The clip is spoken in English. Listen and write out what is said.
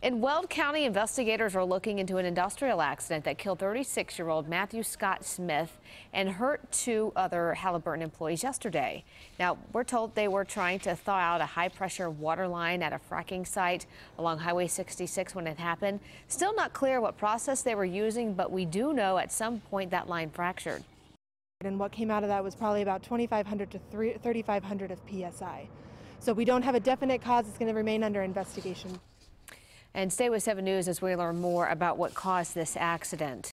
In Weld County, investigators are looking into an industrial accident that killed 36-year-old Matthew Scott Smith and hurt two other Halliburton employees yesterday. Now, we're told they were trying to thaw out a high-pressure water line at a fracking site along Highway 66 when it happened. Still not clear what process they were using, but we do know at some point that line fractured. And what came out of that was probably about 2,500 to 3,500 of PSI. So we don't have a definite cause. It's going to remain under investigation. And stay with 7 News as we learn more about what caused this accident.